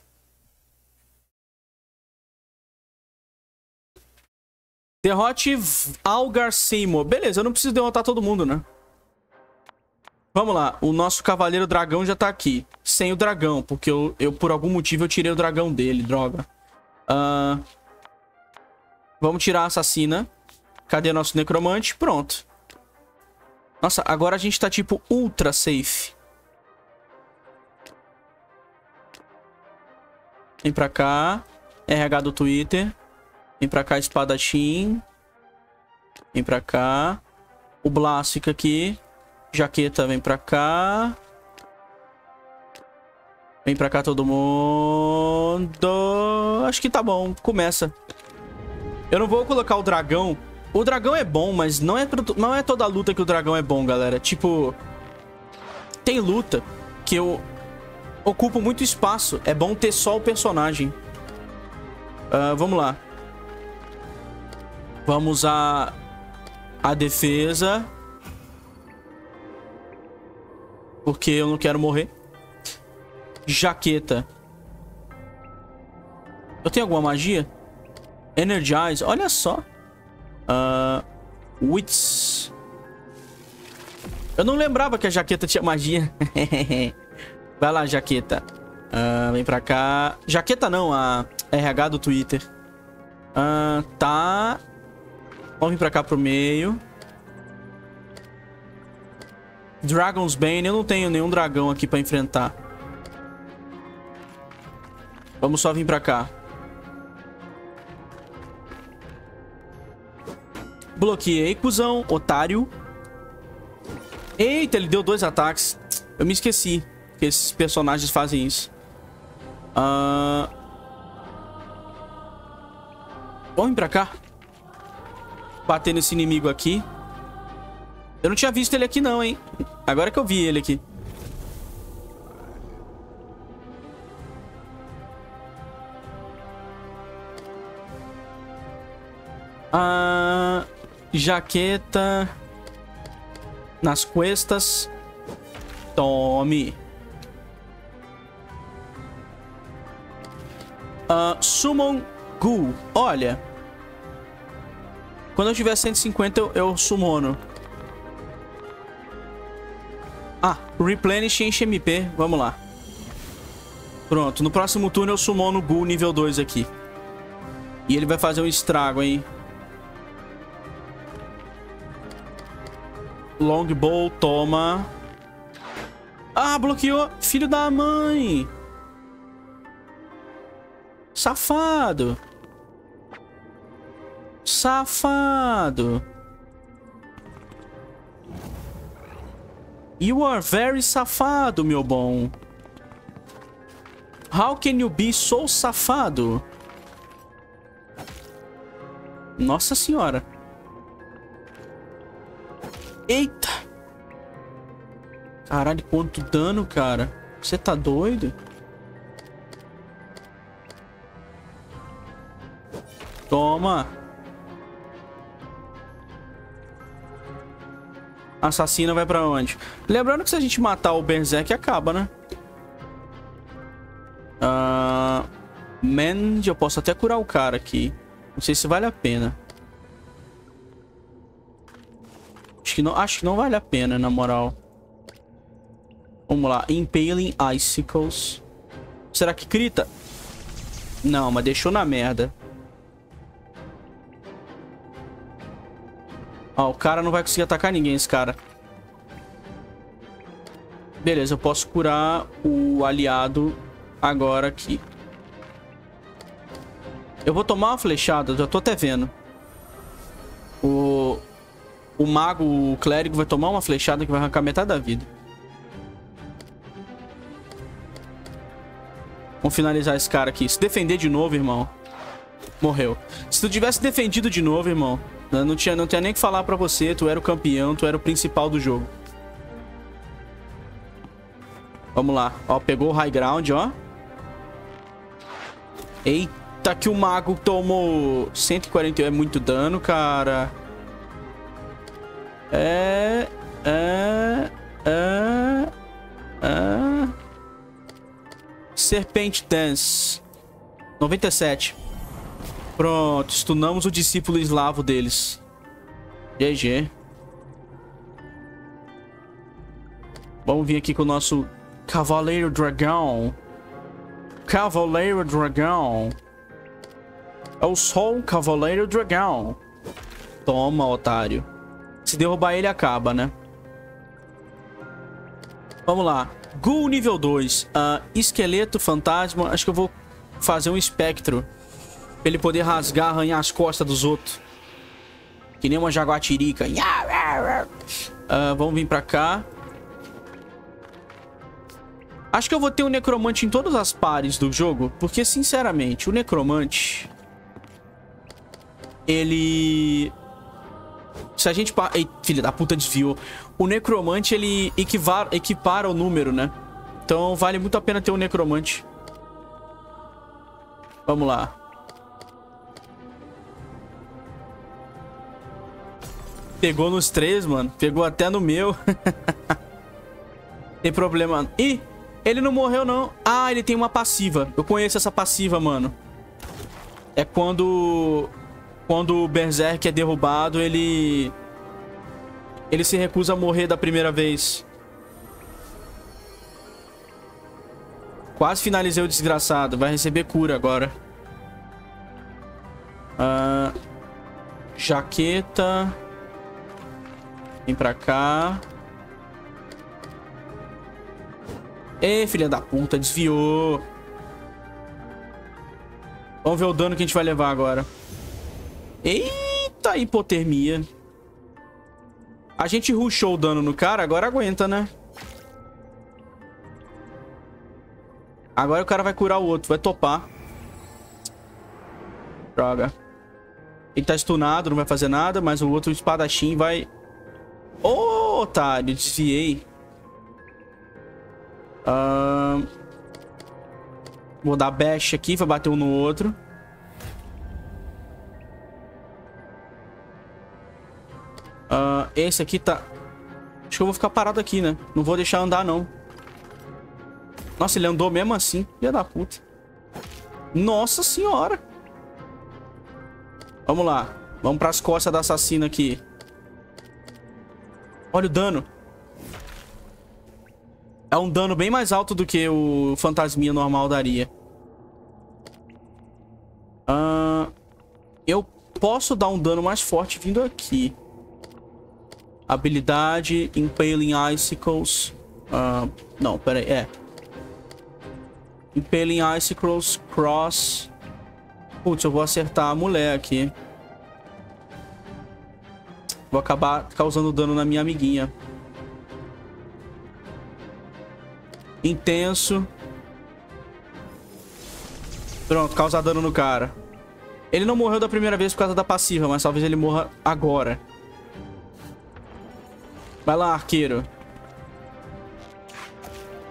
Derrote Algar Seymour. Beleza, eu não preciso derrotar todo mundo, né? Vamos lá, o nosso cavaleiro dragão já tá aqui. Sem o dragão, porque eu, eu por algum motivo, eu tirei o dragão dele, droga. Uh, vamos tirar a assassina. Cadê nosso necromante? Pronto. Nossa, agora a gente tá tipo ultra safe. Vem pra cá. RH do Twitter. Vem pra cá, espadachim. Vem pra cá. O Blas fica aqui. Jaqueta vem pra cá. Vem pra cá todo mundo. Acho que tá bom. Começa. Eu não vou colocar o dragão. O dragão é bom, mas não é, não é toda luta que o dragão é bom, galera. Tipo... Tem luta que eu ocupo muito espaço. É bom ter só o personagem. Uh, vamos lá. Vamos a... A defesa. Porque eu não quero morrer. Jaqueta. Eu tenho alguma magia? Energize. Olha só. Uh, wits. Eu não lembrava que a jaqueta tinha magia. Vai lá, jaqueta. Uh, vem pra cá. Jaqueta não, a RH do Twitter. Uh, tá. Vamos vir pra cá pro meio. Dragon's Bane. Eu não tenho nenhum dragão aqui pra enfrentar. Vamos só vir pra cá. Bloqueei, cuzão. Otário. Eita, ele deu dois ataques. Eu me esqueci que esses personagens fazem isso. Uh... Vamos pra cá bater nesse inimigo aqui. Eu não tinha visto ele aqui não, hein? Agora que eu vi ele aqui. Ah, jaqueta. Nas cuestas. Tome. Uh, Summon Ghoul. Olha, quando eu tiver 150, eu, eu summono. Ah, Replenish enche MP. Vamos lá. Pronto, no próximo turno eu summono o Ghoul nível 2 aqui. E ele vai fazer um estrago, hein? Longbow, toma. Ah, bloqueou. Filho da mãe. Safado. Safado. You are very safado, meu bom. How can you be so safado? Nossa senhora. Eita. Caralho, quanto dano, cara. Você tá doido? Toma. Assassina vai pra onde? Lembrando que se a gente matar o Berserk, acaba, né? Uh, Mend, eu posso até curar o cara aqui. Não sei se vale a pena. Acho que não, acho que não vale a pena, na moral. Vamos lá. Impaling Icicles. Será que crita? Não, mas deixou na merda. Ó, o cara não vai conseguir atacar ninguém, esse cara. Beleza, eu posso curar o aliado agora aqui. Eu vou tomar uma flechada, já tô até vendo. O, o mago, o clérigo, vai tomar uma flechada que vai arrancar metade da vida. Vamos finalizar esse cara aqui. Se defender de novo, irmão. Morreu. Se tu tivesse defendido de novo, irmão, não tinha, não tinha nem que falar pra você. Tu era o campeão, tu era o principal do jogo. Vamos lá. Ó, pegou o high ground, ó. Eita, que o mago tomou 141. É muito dano, cara. É... É... É... É... Serpente Dance. 97. Pronto, stunamos o discípulo eslavo deles. GG. Vamos vir aqui com o nosso Cavaleiro Dragão. Cavaleiro Dragão. Eu sou um Cavaleiro Dragão. Toma, otário. Se derrubar ele, acaba, né? Vamos lá. Ghoul nível 2. Uh, ah, esqueleto, fantasma. Acho que eu vou fazer um espectro. Pra ele poder rasgar, arranhar as costas dos outros. Que nem uma jaguatirica. Uh, vamos vir pra cá. Acho que eu vou ter um necromante em todas as pares do jogo. Porque, sinceramente, o necromante... Ele... Se a gente... Ei, filha da puta, desviou. O necromante, ele equivar... equipara o número, né? Então, vale muito a pena ter um necromante. Vamos lá. Pegou nos três, mano. Pegou até no meu. Tem problema. Ih! Ele não morreu, não. Ah, ele tem uma passiva. Eu conheço essa passiva, mano. É quando... Quando o Berserk é derrubado, ele... Ele se recusa a morrer da primeira vez. Quase finalizei o desgraçado. Vai receber cura agora. Ah, jaqueta. Vem pra cá. Ê, filha da puta, desviou. Vamos ver o dano que a gente vai levar agora. Eita, hipotermia. A gente rushou o dano no cara, agora aguenta, né? Agora o cara vai curar o outro, vai topar. Droga. Ele tá stunado, não vai fazer nada, mas o outro espadachim vai... Ô, oh, otário, desviei. Uh... Vou dar bash aqui, vai bater um no outro. Uh, esse aqui tá... Acho que eu vou ficar parado aqui, né? Não vou deixar andar, não. Nossa, ele andou mesmo assim. Filha da puta. Nossa senhora. Vamos lá. Vamos pras costas da assassina aqui. Olha o dano. É um dano bem mais alto do que o fantasminha normal daria. Uh, eu posso dar um dano mais forte vindo aqui. Habilidade, Impaling Icicles. Uh, não, pera aí, é. Impaling Icicles, Cross. Putz, eu vou acertar a mulher aqui. Vou acabar causando dano na minha amiguinha. Intenso. Pronto, causa dano no cara. Ele não morreu da primeira vez por causa da passiva, mas talvez ele morra agora. Vai lá, arqueiro.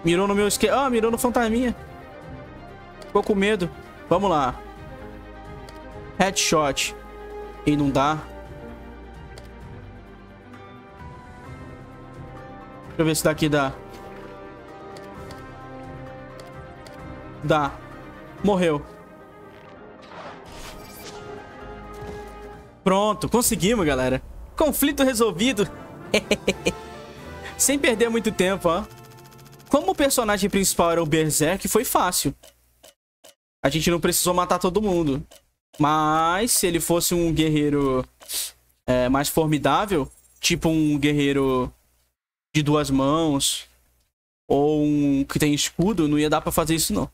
Mirou no meu esquema. Ah, mirou no fantasminha. Ficou com medo. Vamos lá. Headshot. E não dá. Deixa eu ver se daqui dá. Dá. Morreu. Pronto, conseguimos, galera. Conflito resolvido. Sem perder muito tempo, ó. Como o personagem principal era o Berserk, foi fácil. A gente não precisou matar todo mundo. Mas se ele fosse um guerreiro é, mais formidável, tipo um guerreiro de duas mãos, ou um que tem escudo, não ia dar pra fazer isso não.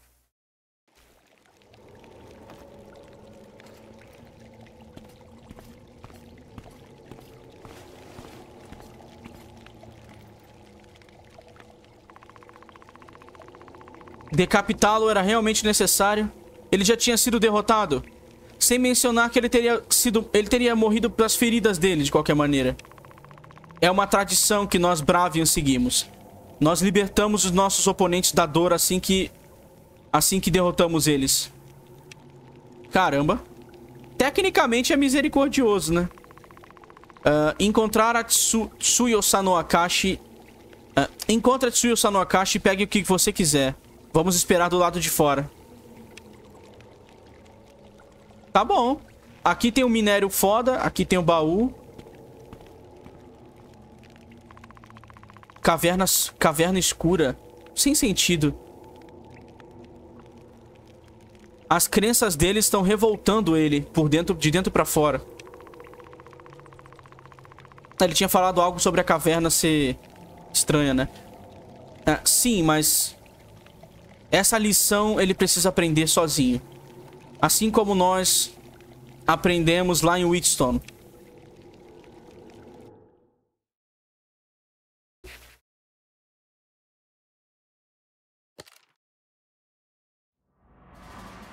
Decapitá-lo era realmente necessário? Ele já tinha sido derrotado? Sem mencionar que ele teria sido. Ele teria morrido pelas feridas dele, de qualquer maneira. É uma tradição que nós Bravians seguimos. Nós libertamos os nossos oponentes da dor assim que. Assim que derrotamos eles. Caramba. Tecnicamente é misericordioso, né? Uh, encontrar a Tsu Tsuyo Sanoakashi. Uh, encontre a Tsuyo Sanoakashi e pegue o que você quiser. Vamos esperar do lado de fora. Tá bom. Aqui tem um minério foda. Aqui tem um baú. Cavernas, caverna escura. Sem sentido. As crenças dele estão revoltando ele por dentro, de dentro para fora. Ele tinha falado algo sobre a caverna ser estranha, né? Ah, sim, mas essa lição ele precisa aprender sozinho. Assim como nós aprendemos lá em Wheatstone.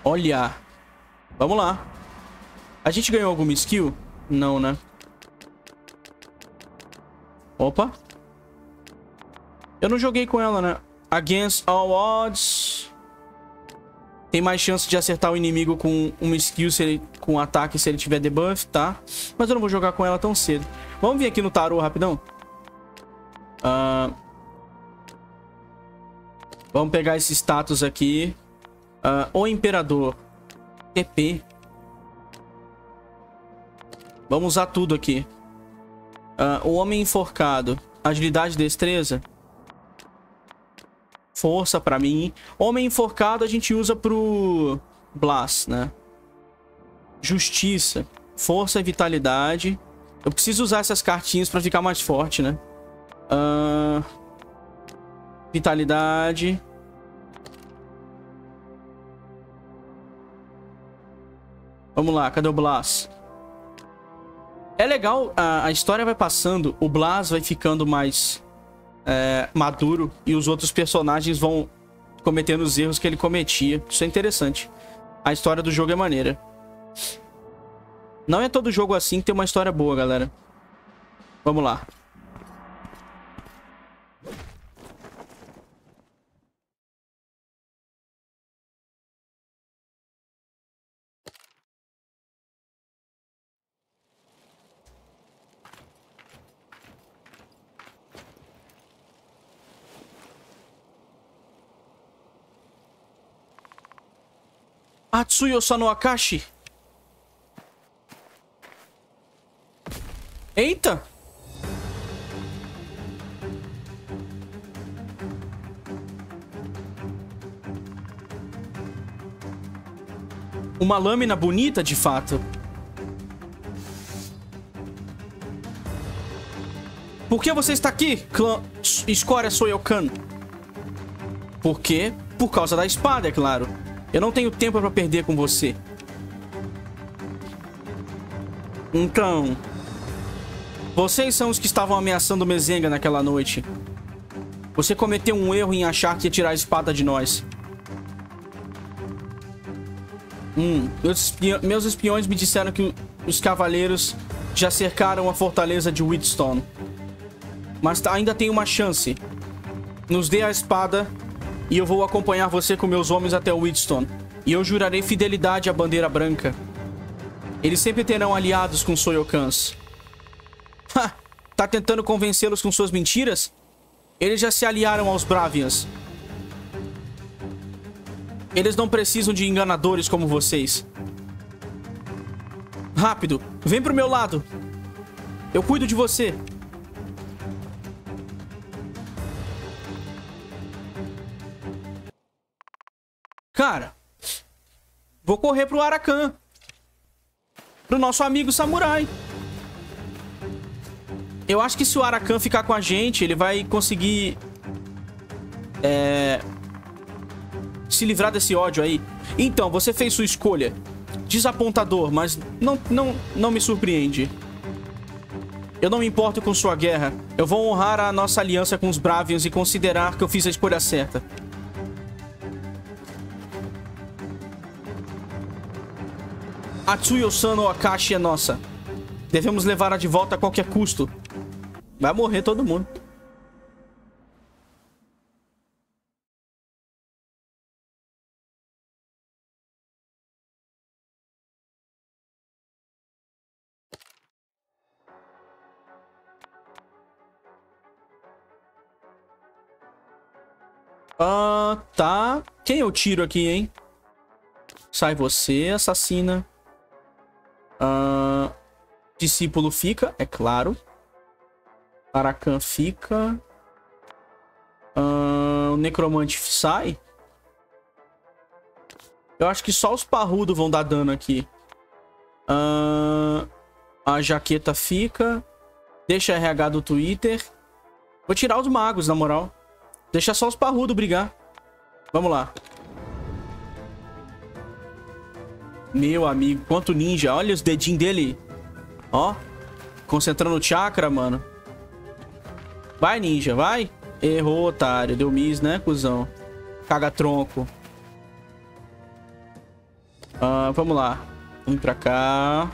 Olha. Vamos lá. A gente ganhou alguma skill? Não, né? Opa. Eu não joguei com ela, né? Against all odds. Tem mais chance de acertar o inimigo com uma skill se ele, com um ataque se ele tiver debuff, tá? Mas eu não vou jogar com ela tão cedo. Vamos vir aqui no tarô rapidão. Uh, vamos pegar esse status aqui. Uh, o Imperador. TP. Vamos usar tudo aqui. Uh, o Homem Enforcado. Agilidade e destreza força pra mim. Homem enforcado a gente usa pro Blast, né? Justiça. Força e vitalidade. Eu preciso usar essas cartinhas pra ficar mais forte, né? Uh... Vitalidade. Vamos lá, cadê o Blas? É legal, a, a história vai passando, o Blas vai ficando mais é, maduro e os outros personagens vão cometendo os erros que ele cometia. Isso é interessante. A história do jogo é maneira. Não é todo jogo assim que tem uma história boa, galera. Vamos lá. Atsuyo Sanoakashi. Eita! Uma lâmina bonita, de fato. Por que você está aqui, clã... Escória Soyokan? Por quê? Por causa da espada, é claro. Eu não tenho tempo para perder com você. Então... Vocês são os que estavam ameaçando Mezenga naquela noite. Você cometeu um erro em achar que ia tirar a espada de nós. Hum, meus, meus espiões me disseram que os cavaleiros já cercaram a fortaleza de Wheatstone. Mas ainda tem uma chance. Nos dê a espada e eu vou acompanhar você com meus homens até Wheatstone. E eu jurarei fidelidade à bandeira branca. Eles sempre terão aliados com Soyokans. Ha! Tá tentando convencê-los com suas mentiras? Eles já se aliaram aos Bravians. Eles não precisam de enganadores como vocês. Rápido, vem pro meu lado. Eu cuido de você. Vou correr pro Arakan. Pro nosso amigo samurai. Eu acho que se o Arakan ficar com a gente, ele vai conseguir... É... Se livrar desse ódio aí. Então, você fez sua escolha. Desapontador, mas não, não, não me surpreende. Eu não me importo com sua guerra. Eu vou honrar a nossa aliança com os Bravians e considerar que eu fiz a escolha certa. Atsuyo-san no Akashi é nossa. Devemos levá-la de volta a qualquer custo. Vai morrer todo mundo. Ah, tá. Quem eu tiro aqui, hein? Sai você, assassina. Ah, discípulo fica, é claro. Arakan fica. Uh, o Necromante sai. Eu acho que só os parrudos vão dar dano aqui. Uh, a jaqueta fica. Deixa RH do Twitter. Vou tirar os magos, na moral. Deixa só os parrudos brigar. Vamos lá. Meu amigo, quanto ninja. Olha os dedinhos dele. Ó. Concentrando o chakra, mano. Vai, ninja, vai. Errou, otário. Deu miss, né, cuzão? Caga tronco. Ah, vamos lá. Vem pra cá.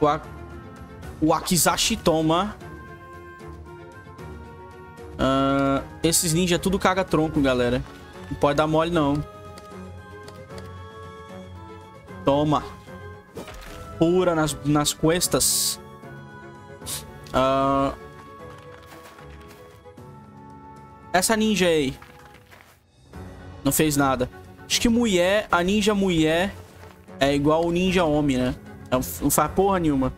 O, A... o Akizashi toma. Ah, esses ninjas tudo caga tronco, galera. Não pode dar mole, não. Toma. Pura nas, nas cuestas. Uh... Essa ninja aí. Não fez nada. Acho que mulher, a ninja mulher é igual o ninja homem, né? Não faz porra nenhuma.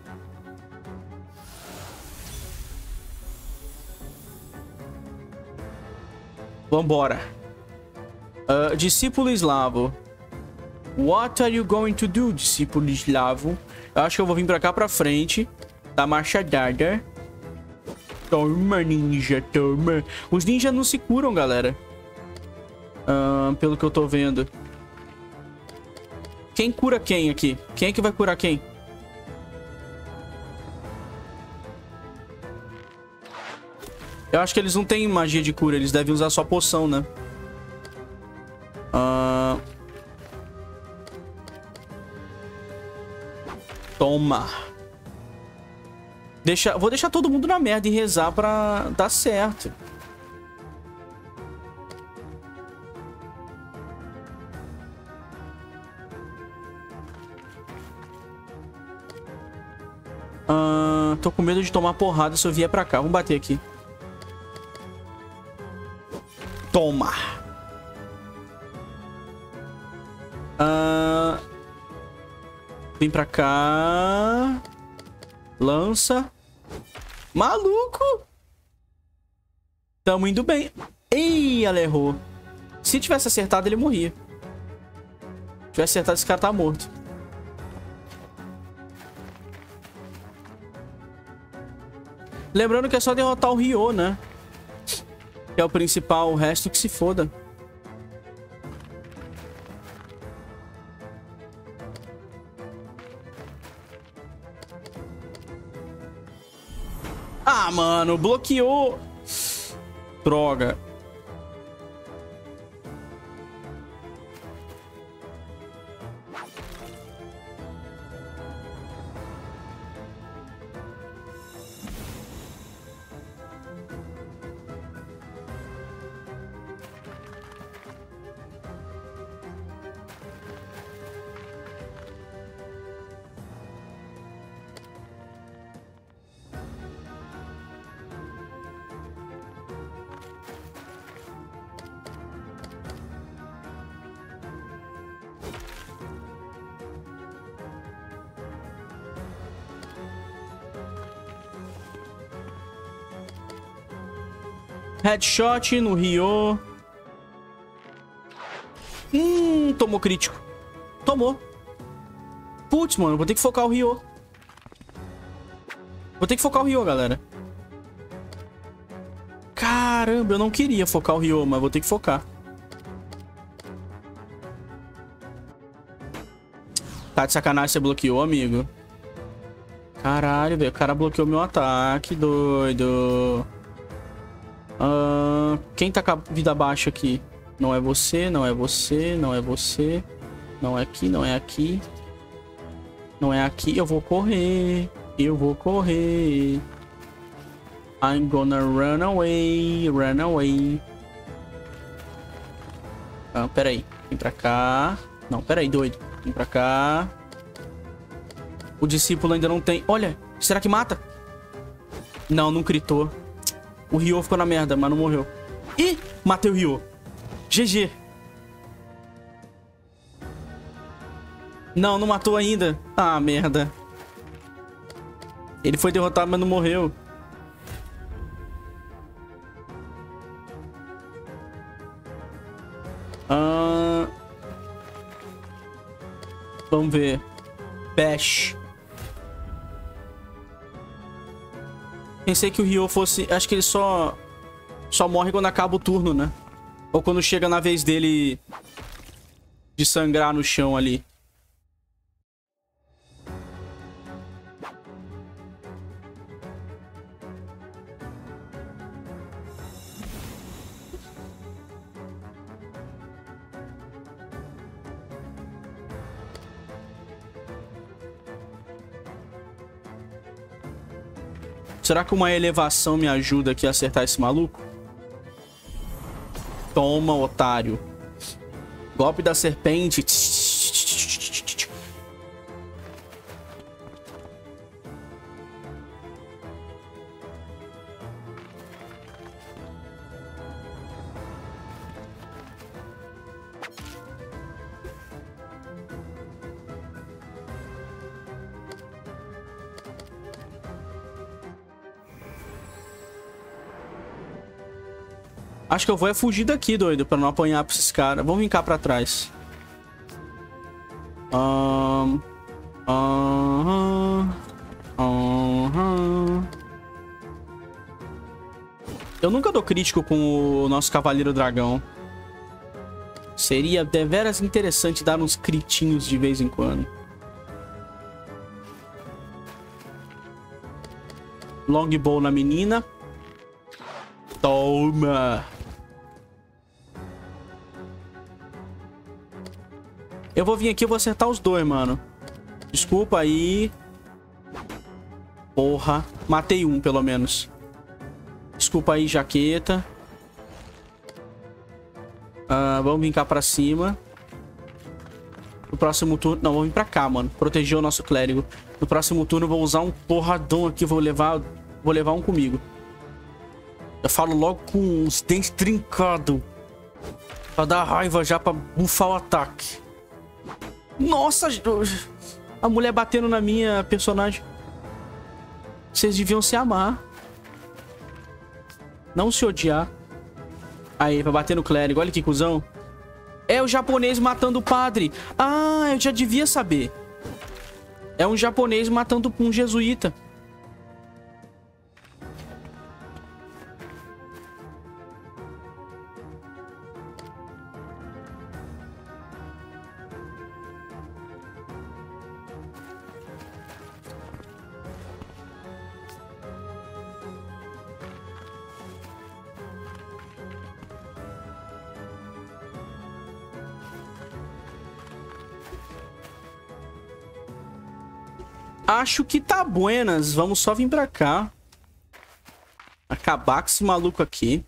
Vambora. Uh, discípulo eslavo. What are you going to do, discípulo eslavo? Eu acho que eu vou vir pra cá pra frente da marcha dada. Toma, ninja, toma. Os ninjas não se curam, galera. Pelo que eu tô vendo. Quem cura quem aqui? Quem é que vai curar quem? Eu acho que eles não têm magia de cura. Eles devem usar só poção, né? Uh... Toma. Deixa, vou deixar todo mundo na merda e rezar pra dar certo. Uh, tô com medo de tomar porrada se eu vier pra cá. Vamos bater aqui. Toma. Uh, vem pra cá. Lança. Maluco! Tamo indo bem. Ei, ela errou. Se tivesse acertado, ele morria. tiver acertado, esse cara tá morto. Lembrando que é só derrotar o Ryo, né? Que é o principal, o resto que se foda. Mano, bloqueou. Droga. Headshot no Rio. Hum, tomou crítico. Tomou. Putz, mano, vou ter que focar o Rio. Vou ter que focar o Rio, galera. Caramba, eu não queria focar o Rio, mas vou ter que focar. Tá de sacanagem, você bloqueou, amigo. Caralho, velho. O cara bloqueou meu ataque, doido. Quem tá com a vida baixa aqui? Não é você, não é você, não é você. Não é aqui, não é aqui. Não é aqui. Eu vou correr. Eu vou correr. I'm gonna run away, run away. Ah, peraí. Vem pra cá. Não, peraí, doido. Vem pra cá. O discípulo ainda não tem... Olha, será que mata? Não, não gritou. O Ryo ficou na merda, mas não morreu. Ih, matei o Ryo. GG. Não, não matou ainda. Ah, merda. Ele foi derrotado, mas não morreu. Ah... Vamos ver. Bash. Pensei que o Ryo fosse... Acho que ele só... Só morre quando acaba o turno, né? Ou quando chega na vez dele... De sangrar no chão ali. Será que uma elevação me ajuda aqui a acertar esse maluco? Toma, otário. Golpe da serpente. Acho que eu vou é fugir daqui, doido, pra não apanhar pra esses caras. Vamos vir cá pra trás. Um, uh, uh, Eu nunca dou crítico com o nosso Cavaleiro Dragão. Seria deveras interessante dar uns critinhos de vez em quando. Longbow na menina. Toma! Eu vou vir aqui e vou acertar os dois, mano. Desculpa aí. Porra. Matei um, pelo menos. Desculpa aí, jaqueta. Uh, vamos vir cá pra cima. No próximo turno... Não, vamos vir pra cá, mano. Proteger o nosso clérigo. No próximo turno eu vou usar um porradão aqui. Vou levar... Vou levar um comigo. Eu falo logo com os dentes trincados. Pra dar raiva já pra bufar o ataque. Nossa, a mulher batendo na minha personagem. Vocês deviam se amar. Não se odiar. Aí, pra bater no clérigo. Olha que cuzão. É o japonês matando o padre. Ah, eu já devia saber. É um japonês matando um jesuíta. Acho que tá buenas. Vamos só vir pra cá. Acabar com esse maluco aqui.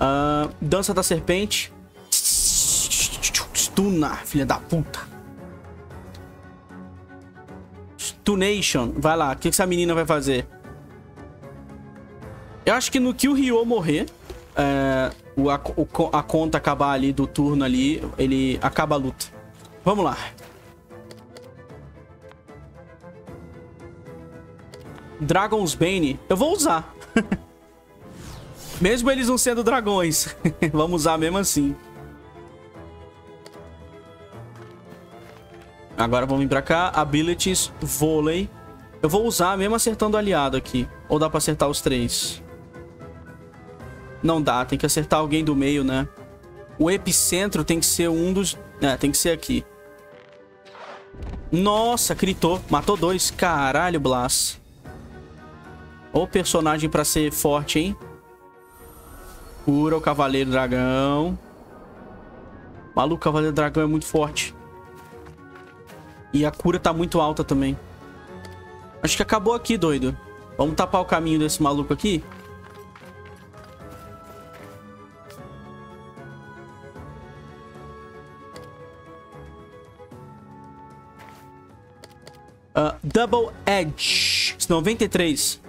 Uh, dança da serpente. Stuna, filha da puta. Stunation. Vai lá. O que essa menina vai fazer? Eu acho que no que o Ryo morrer, é, o, a, o, a conta acabar ali do turno ali, ele acaba a luta. Vamos lá. Dragon's Bane. Eu vou usar. mesmo eles não sendo dragões. Vamos usar mesmo assim. Agora vamos vir pra cá. Abilities, vôlei. Eu vou usar mesmo acertando o aliado aqui. Ou dá pra acertar os três? Não dá, tem que acertar alguém do meio, né? O epicentro tem que ser um dos... É, tem que ser aqui. Nossa, gritou. Matou dois. Caralho, Blas. O personagem pra ser forte, hein? Cura o Cavaleiro Dragão. Maluco, o Cavaleiro Dragão é muito forte. E a cura tá muito alta também. Acho que acabou aqui, doido. Vamos tapar o caminho desse maluco aqui. Uh, Double Edge. 93.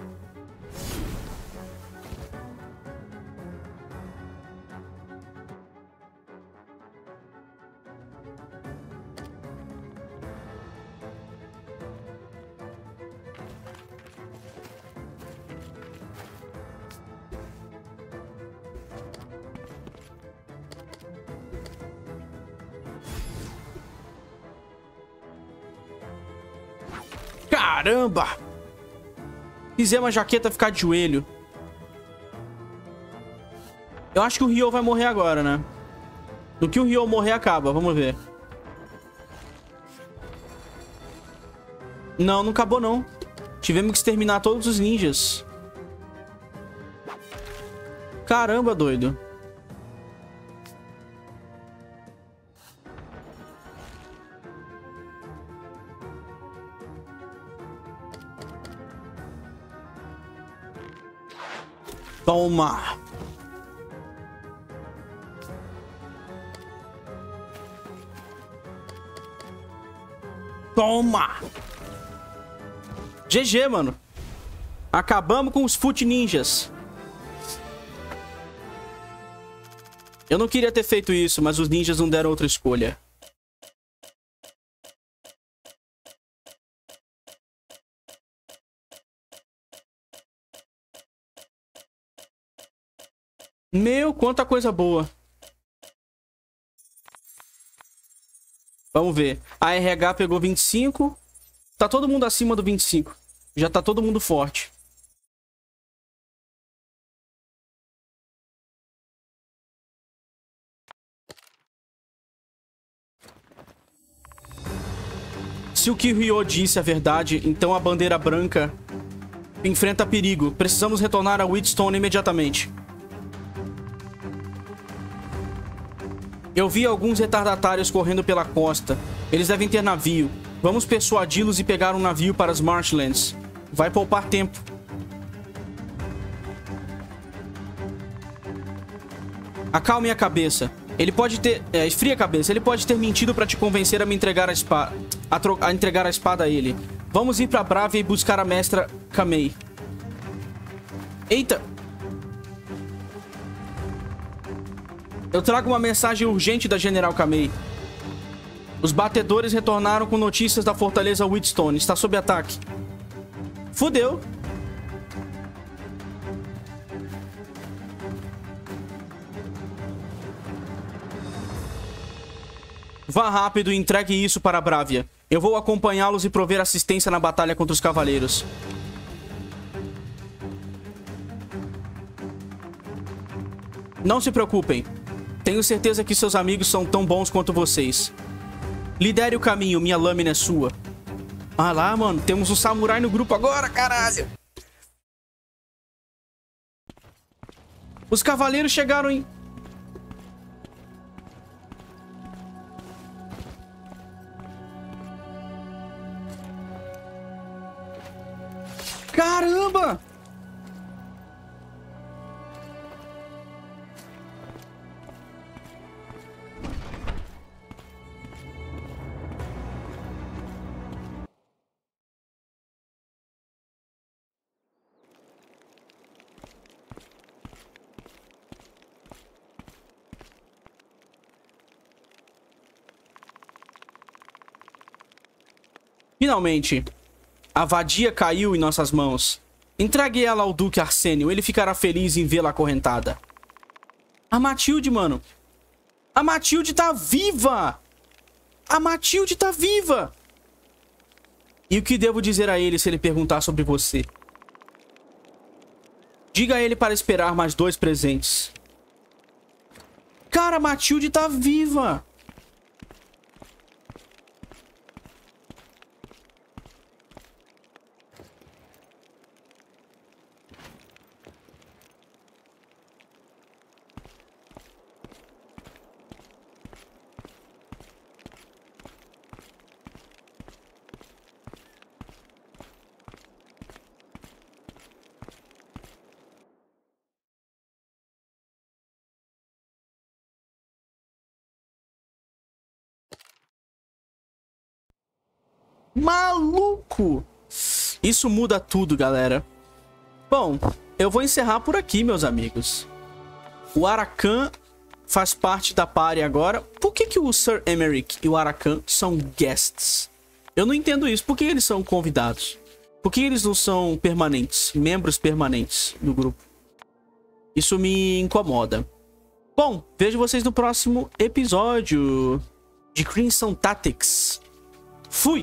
Caramba! Fizemos a jaqueta ficar de joelho. Eu acho que o Ryo vai morrer agora, né? No que o Ryo morrer, acaba. Vamos ver. Não, não acabou, não. Tivemos que exterminar todos os ninjas. Caramba, doido. Toma! Toma! GG, mano. Acabamos com os Foot Ninjas. Eu não queria ter feito isso, mas os ninjas não deram outra escolha. Meu, quanta coisa boa. Vamos ver. A RH pegou 25. Tá todo mundo acima do 25. Já tá todo mundo forte. Se o Kiryu disse a verdade, então a bandeira branca enfrenta perigo. Precisamos retornar a Wheatstone imediatamente. Eu vi alguns retardatários correndo pela costa. Eles devem ter navio. Vamos persuadi-los e pegar um navio para as Marshlands. Vai poupar tempo. Acalme a cabeça. Ele pode ter... É, esfria a cabeça. Ele pode ter mentido para te convencer a me entregar a espada... A, tro... a entregar a espada a ele. Vamos ir para Bravia e buscar a mestra Kamei. Eita! Eu trago uma mensagem urgente da General Kamei. Os batedores retornaram com notícias da fortaleza Wheatstone. Está sob ataque. Fudeu. Vá rápido e entregue isso para a Brávia. Eu vou acompanhá-los e prover assistência na batalha contra os cavaleiros. Não se preocupem. Tenho certeza que seus amigos são tão bons quanto vocês. Lidere o caminho, minha lâmina é sua. Ah lá, mano, temos um samurai no grupo agora, caralho. Os cavaleiros chegaram em... Finalmente, a vadia caiu em nossas mãos. Entregue ela ao Duque Arsênio. Ele ficará feliz em vê-la acorrentada. A Matilde, mano. A Matilde tá viva! A Matilde tá viva! E o que devo dizer a ele se ele perguntar sobre você? Diga a ele para esperar mais dois presentes. Cara, Matilde tá viva! Maluco! Isso muda tudo, galera. Bom, eu vou encerrar por aqui, meus amigos. O Arakan faz parte da party agora. Por que, que o Sir Emerick e o Arakan são guests? Eu não entendo isso. Por que eles são convidados? Por que eles não são permanentes, membros permanentes do grupo? Isso me incomoda. Bom, vejo vocês no próximo episódio de Crimson Tactics. Fui!